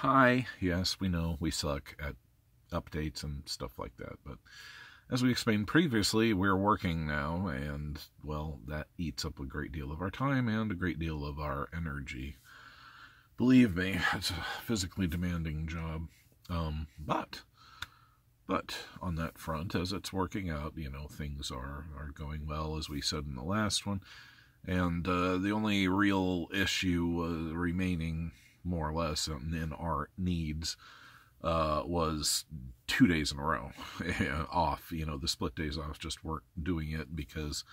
hi. Yes, we know we suck at updates and stuff like that, but as we explained previously, we're working now, and, well, that eats up a great deal of our time and a great deal of our energy. Believe me, it's a physically demanding job. Um, but, but on that front, as it's working out, you know, things are, are going well, as we said in the last one. And uh, the only real issue uh, remaining, more or less, in our needs uh, was two days in a row off. You know, the split days off just weren't doing it because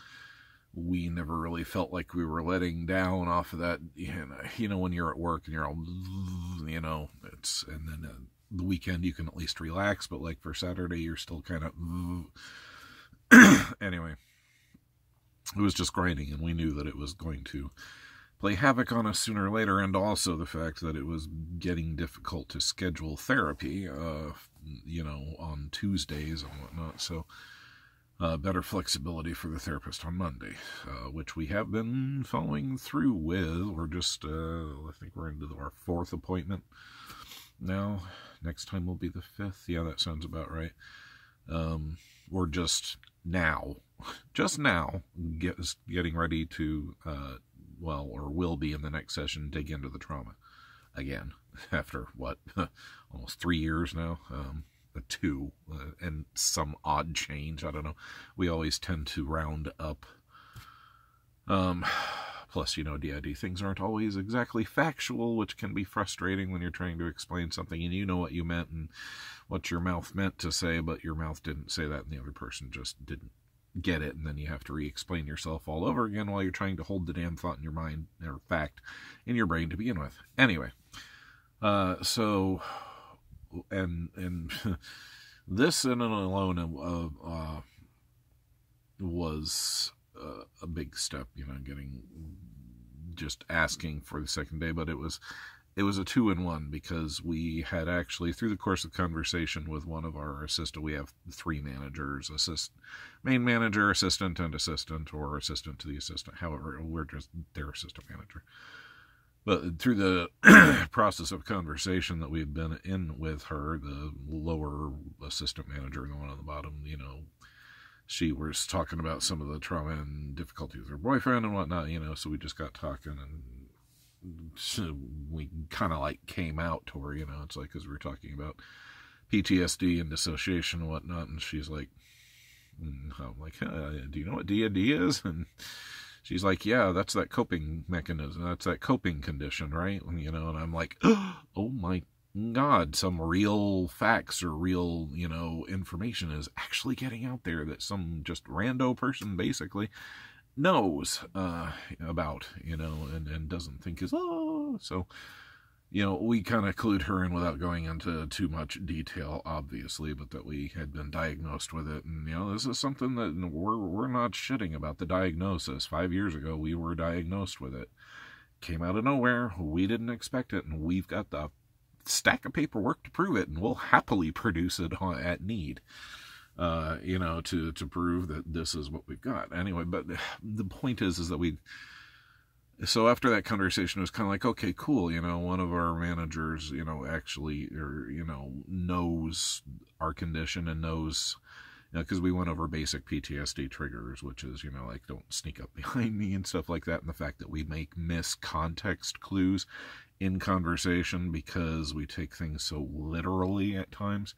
we never really felt like we were letting down off of that. You know, you know when you're at work and you're all, you know, it's, and then uh, the weekend you can at least relax, but like for Saturday, you're still kind of, anyway, it was just grinding and we knew that it was going to play havoc on us sooner or later, and also the fact that it was getting difficult to schedule therapy, uh, you know, on Tuesdays and whatnot. So, uh, better flexibility for the therapist on Monday, uh, which we have been following through with. We're just, uh, I think we're into our fourth appointment now. Next time will be the fifth. Yeah, that sounds about right. Um, we're just now, just now, get, getting ready to uh, well, or will be in the next session, dig into the trauma again after what almost three years now. Um, two uh, and some odd change. I don't know. We always tend to round up. Um, plus, you know, DID things aren't always exactly factual, which can be frustrating when you're trying to explain something and you know what you meant and what your mouth meant to say, but your mouth didn't say that and the other person just didn't get it, and then you have to re-explain yourself all over again while you're trying to hold the damn thought in your mind or fact in your brain to begin with. Anyway, uh, so and and this in and alone uh, uh, was uh, a big step, you know, getting just asking for the second day, but it was it was a two in one because we had actually through the course of conversation with one of our assistant we have three managers assist main manager assistant and assistant or assistant to the assistant however we're just their assistant manager. But through the process of conversation that we've been in with her the lower assistant manager the one on the bottom you know she was talking about some of the trauma and difficulty with her boyfriend and whatnot you know so we just got talking and we kind of like came out to her, you know. It's like, because we were talking about PTSD and dissociation and whatnot, and she's like, and I'm like, do you know what DID is? And she's like, yeah, that's that coping mechanism. That's that coping condition, right? And, you know, and I'm like, oh my God, some real facts or real, you know, information is actually getting out there that some just rando person basically knows uh, about, you know, and, and doesn't think is, oh, so, you know, we kind of clued her in without going into too much detail, obviously, but that we had been diagnosed with it. And, you know, this is something that we're, we're not shitting about the diagnosis. Five years ago, we were diagnosed with it. Came out of nowhere. We didn't expect it. And we've got the stack of paperwork to prove it, and we'll happily produce it at need uh, you know, to to prove that this is what we've got. Anyway, but the point is, is that we. So after that conversation, it was kind of like, okay, cool. You know, one of our managers, you know, actually, or you know, knows our condition and knows, you know, because we went over basic PTSD triggers, which is, you know, like don't sneak up behind me and stuff like that, and the fact that we make miss context clues in conversation because we take things so literally at times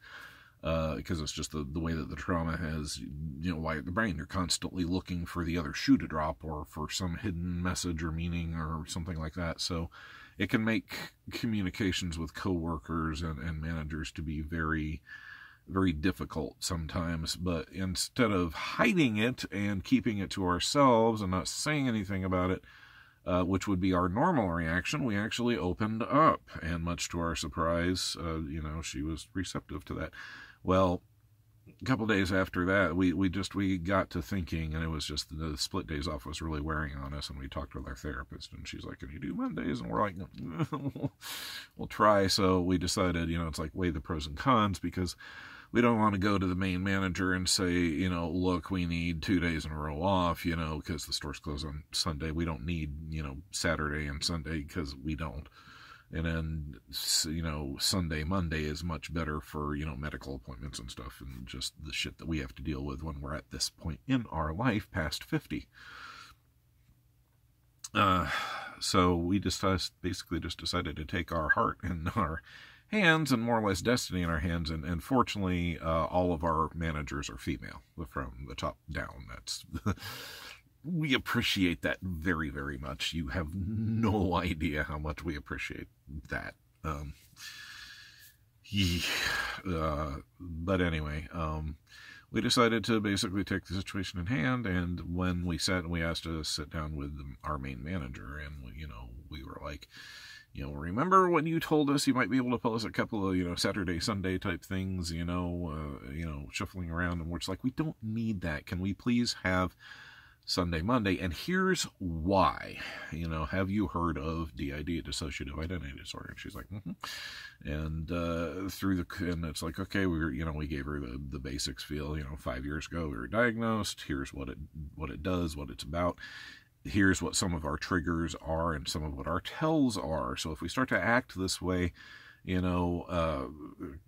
because uh, it's just the, the way that the trauma has, you know, wired the brain. You're constantly looking for the other shoe to drop or for some hidden message or meaning or something like that. So it can make communications with coworkers and, and managers to be very, very difficult sometimes. But instead of hiding it and keeping it to ourselves and not saying anything about it, uh, which would be our normal reaction, we actually opened up. And much to our surprise, uh, you know, she was receptive to that. Well, a couple days after that, we, we just we got to thinking, and it was just the split days off was really wearing on us. And we talked with our therapist, and she's like, "Can you do Mondays?" And we're like, "We'll try." So we decided, you know, it's like weigh the pros and cons because we don't want to go to the main manager and say, you know, look, we need two days in a row off, you know, because the store's closed on Sunday. We don't need, you know, Saturday and Sunday because we don't and then you know Sunday, Monday is much better for you know medical appointments and stuff, and just the shit that we have to deal with when we're at this point in our life past fifty. Uh, so we just basically just decided to take our heart and our hands and more or less destiny in our hands. And, and fortunately, uh, all of our managers are female from the top down. That's we appreciate that very, very much. You have no idea how much we appreciate that. Um, yeah, uh, but anyway, um, we decided to basically take the situation in hand. And when we sat and we asked to sit down with our main manager, and you know, we were like, you know, remember when you told us you might be able to pull us a couple of, you know, Saturday, Sunday type things, you know, uh, you know, shuffling around, and we're just like, we don't need that. Can we please have Sunday, Monday. And here's why. You know, have you heard of DID, dissociative identity disorder? And she's like, mm-hmm. and uh, through the, and it's like, okay, we were, you know, we gave her the, the basics feel, you know, five years ago we were diagnosed. Here's what it, what it does, what it's about. Here's what some of our triggers are and some of what our tells are. So if we start to act this way, you know, uh,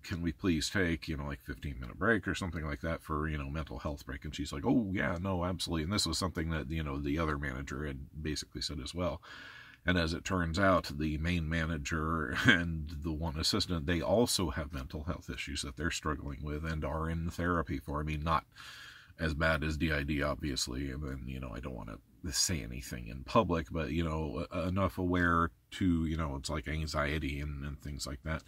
can we please take, you know, like 15 minute break or something like that for, you know, mental health break? And she's like, oh, yeah, no, absolutely. And this was something that, you know, the other manager had basically said as well. And as it turns out, the main manager and the one assistant, they also have mental health issues that they're struggling with and are in therapy for. I mean, not as bad as DID, obviously. And then, you know, I don't want to say anything in public, but you know, enough aware to you know, it's like anxiety and, and things like that.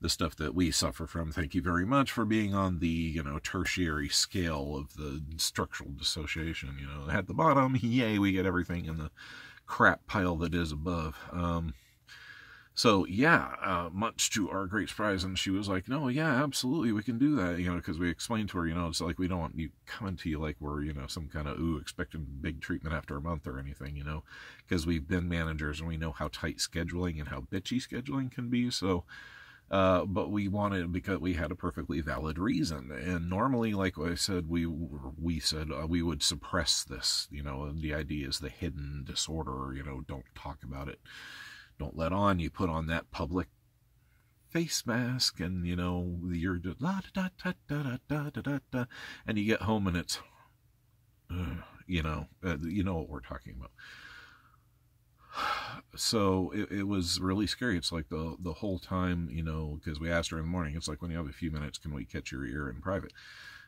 The stuff that we suffer from. Thank you very much for being on the you know tertiary scale of the structural dissociation. You know, at the bottom, yay, we get everything in the crap pile that is above. Um, so yeah, uh, much to our great surprise, and she was like, "No, yeah, absolutely, we can do that." You know, because we explained to her, you know, it's like we don't want you coming to you like we're, you know, some kind of ooh expecting big treatment after a month or anything, you know, because we've been managers and we know how tight scheduling and how bitchy scheduling can be. So, uh, but we wanted because we had a perfectly valid reason, and normally, like I said, we we said uh, we would suppress this. You know, the idea is the hidden disorder. You know, don't talk about it don't let on. You put on that public face mask, and you know you're da da da da da da da da da, and you get home and it's, you know, uh, you know what we're talking about. So it, it was really scary. It's like the the whole time, you know, because we asked her in the morning. It's like when you have a few minutes, can we catch your ear in private?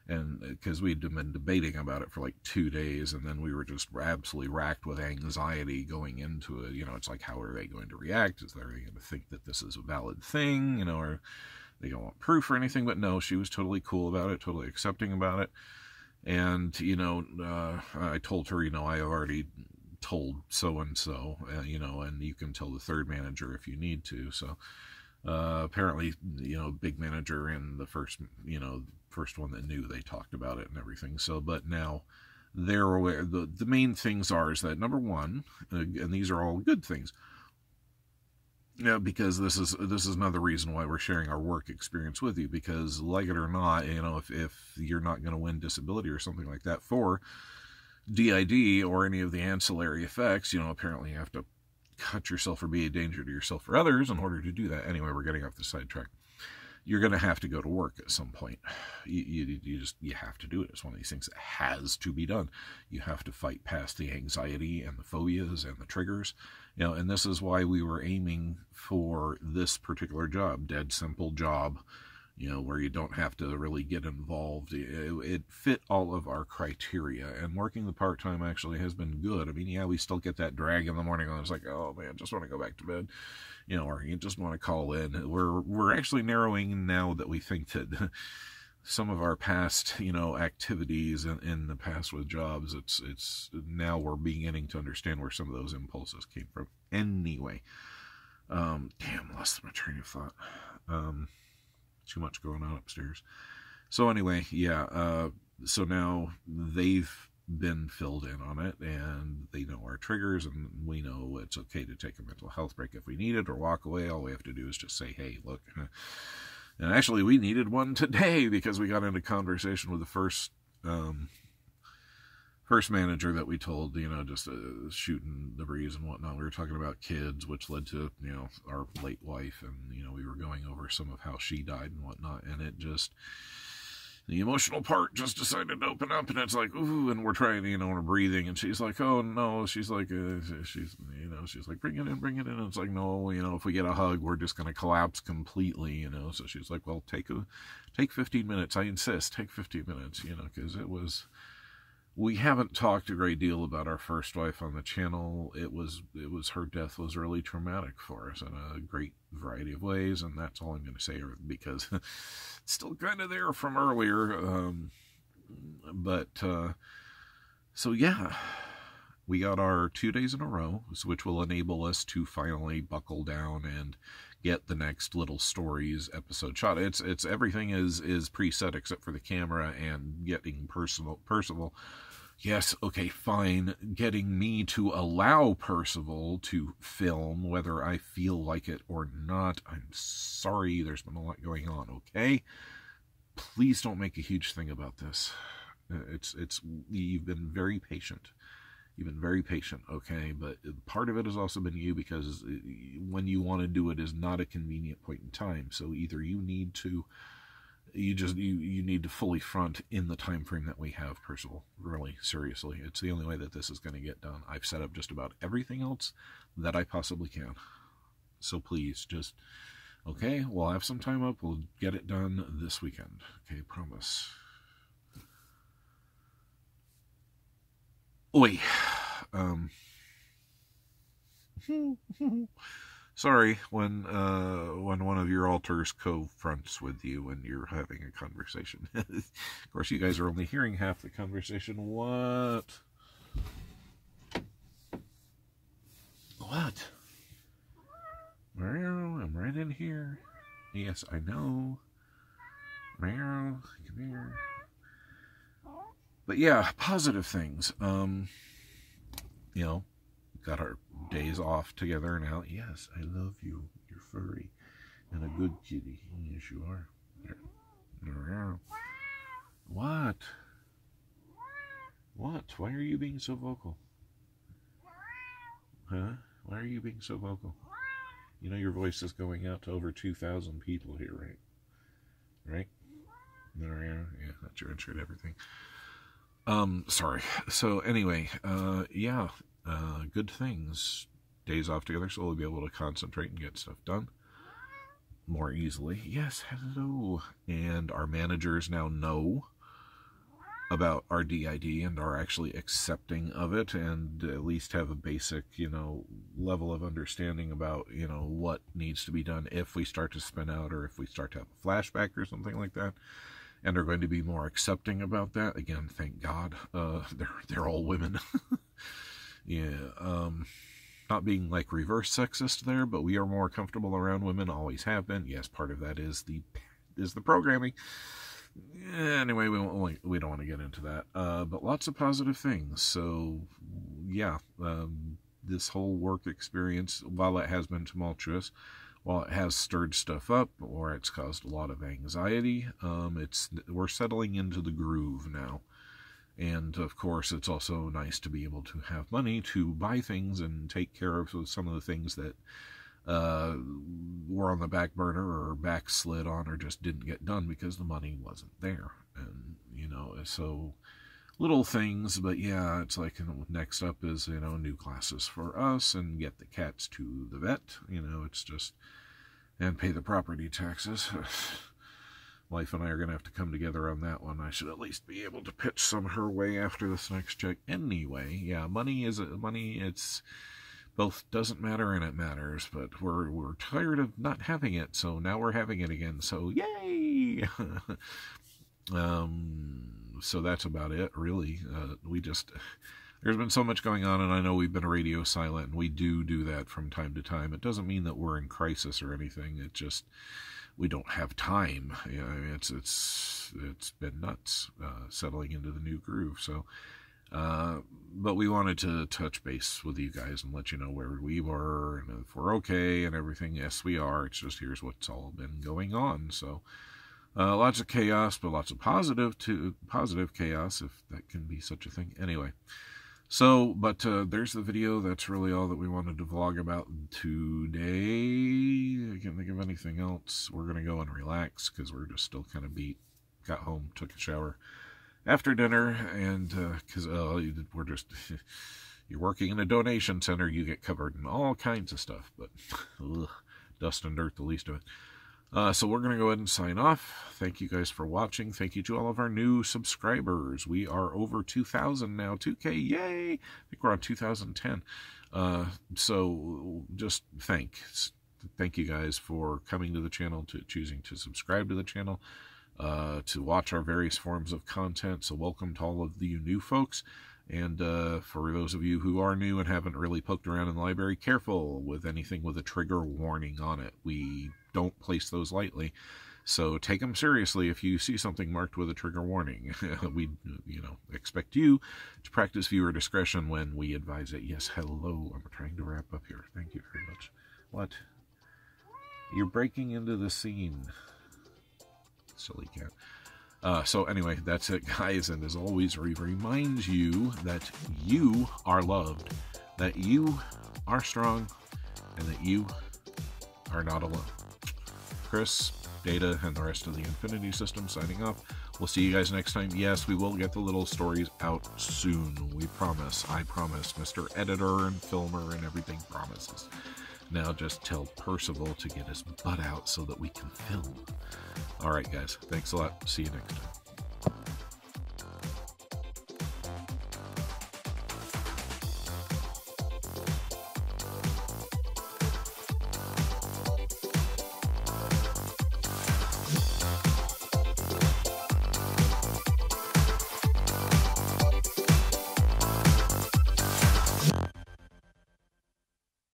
And because we'd been debating about it for like two days and then we were just absolutely racked with anxiety going into it. You know it's like how are they going to react? Is they going to think that this is a valid thing you know or they don't want proof or anything? But no she was totally cool about it totally accepting about it. And you know uh, i told her you know i have already told so and so you know and you can tell the third manager if you need to. So uh, apparently, you know, big manager and the first, you know, first one that knew they talked about it and everything. So, but now they're aware. The, the main things are is that number one, uh, and these are all good things. Yeah, because this is this is another reason why we're sharing our work experience with you. Because, like it or not, you know, if if you're not going to win disability or something like that for DID or any of the ancillary effects, you know, apparently you have to cut yourself or be a danger to yourself or others in order to do that. Anyway, we're getting off the sidetrack you're going to have to go to work at some point. You, you, you, just you have to do it. It's one of these things that has to be done. You have to fight past the anxiety and the phobias and the triggers. You know, and this is why we were aiming for this particular job, dead simple job. You know, where you don't have to really get involved. It, it fit all of our criteria, and working the part time actually has been good. I mean, yeah, we still get that drag in the morning. I was like, oh man, just want to go back to bed you know, or you just want to call in. We're we're actually narrowing now that we think that some of our past, you know, activities in, in the past with jobs, it's it's now we're beginning to understand where some of those impulses came from. Anyway, um, damn, lost my train of thought. Um, too much going on upstairs. So anyway, yeah. Uh, so now they've been filled in on it and they know our triggers and we know it's okay to take a mental health break if we need it or walk away all we have to do is just say hey look and actually we needed one today because we got into conversation with the first um, first manager that we told, you know, just uh, shooting the breeze and whatnot. We were talking about kids, which led to, you know, our late wife, and you know, we were going over some of how she died and whatnot, and it just the emotional part just decided to open up and it's like ooh and we're trying you know we're breathing and she's like oh no she's like uh, she's you know she's like bring it in bring it in and it's like no you know if we get a hug we're just going to collapse completely you know so she's like well take a take 15 minutes i insist take 15 minutes you know because it was we haven't talked a great deal about our first wife on the channel. It was it was her death was really traumatic for us in a great variety of ways, and that's all I'm going to say because it's still kind of there from earlier. Um, but uh, so yeah, we got our two days in a row, which will enable us to finally buckle down and get the next little stories episode shot. It's it's everything is is preset except for the camera and getting personal Percival yes, okay, fine, getting me to allow Percival to film whether I feel like it or not. I'm sorry, there's been a lot going on, okay? Please don't make a huge thing about this. It's it's you've been very patient. You've been very patient, okay? But part of it has also been you because uh, when you want to do it is not a convenient point in time. So either you need to you just you you need to fully front in the time frame that we have Percival. Really seriously. It's the only way that this is going to get done. I've set up just about everything else that i possibly can. So please just okay we'll have some time up. We'll get it done this weekend. Okay promise. Oi. Um sorry when uh, when one of your alters co-fronts with you when you're having a conversation. of course, you guys are only hearing half the conversation. What? What? Meow, I'm right in here. Yes, I know. Meow, come here. But yeah, positive things. Um, you know, got our days off together now. Yes, I love you. You're furry and a good kitty. Yes, you are. What? What? Why are you being so vocal? Huh? Why are you being so vocal? You know your voice is going out to over 2,000 people here, right? Right? Yeah, that's your intro to everything. Um, sorry. So anyway, uh, yeah, uh, good things. Days off together, so we'll be able to concentrate and get stuff done more easily. Yes, hello. And our managers now know about our DID and are actually accepting of it and at least have a basic, you know, level of understanding about, you know, what needs to be done if we start to spin out or if we start to have a flashback or something like that. And are going to be more accepting about that. Again, thank God. Uh, they're they're all women. yeah, um, not being like reverse sexist there, but we are more comfortable around women, always have been. Yes, part of that is the is the programming. Anyway, we won't, we don't want to get into that, uh, but lots of positive things. So, yeah, um, this whole work experience, while it has been tumultuous, while it has stirred stuff up or it's caused a lot of anxiety, um, it's we're settling into the groove now. And of course, it's also nice to be able to have money to buy things and take care of some of the things that uh, were on the back burner or backslid on or just didn't get done because the money wasn't there. And, you know, so little things, but yeah, it's like you know, next up is, you know, new classes for us and get the cats to the vet. You know, it's just, and pay the property taxes. Wife and I are going to have to come together on that one. I should at least be able to pitch some her way after this next check. Anyway, yeah, money is money. It's both doesn't matter and it matters, but we're we're tired of not having it, so now we're having it again. So yay! um, so that's about it, really. Uh, we just there's been so much going on, and I know we've been radio silent, and we do do that from time to time. It doesn't mean that we're in crisis or anything. It just we don't have time. You know, it's it's it's been nuts uh, settling into the new groove. So, uh, but we wanted to touch base with you guys and let you know where we were and if we're okay and everything. Yes, we are. It's just here's what's all been going on. So, Uh, lots of chaos, but lots of positive to positive chaos, if that can be such a thing. Anyway, so but uh, there's the video. That's really all that we wanted to vlog about today. I can't think of anything else. We're gonna go and relax because we're just still kind of beat. Got home, took a shower after dinner, and because uh, uh, we're just. you're working in a donation center, you get covered in all kinds of stuff, but ugh, dust and dirt, the least of it. Uh, so we're going to go ahead and sign off. Thank you guys for watching. Thank you to all of our new subscribers. We are over 2,000 now. 2K, yay! I think we're on 2010. Uh, so just thanks. Thank you guys for coming to the channel, to choosing to subscribe to the channel, uh, to watch our various forms of content. So welcome to all of you new folks. And uh, for those of you who are new and haven't really poked around in the library, careful with anything with a trigger warning on it. We don't place those lightly. So take them seriously if you see something marked with a trigger warning. we, you know, expect you to practice viewer discretion when we advise it. Yes, hello. I'm trying to wrap up here. Thank you very much. What? You're breaking into the scene. Silly cat. Uh, so anyway, that's it, guys. And as always, we remind you that you are loved, that you are strong, and that you are not alone. Chris, Data, and the rest of the Infinity System signing off. We'll see you guys next time. Yes, we will get the little stories out soon. We promise. I promise. Mr. Editor and Filmer and everything promises. Now just tell Percival to get his butt out so that we can film. All right, guys. Thanks a lot. See you next time.